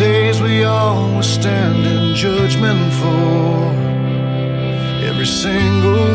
days we all will stand in judgment for. Every single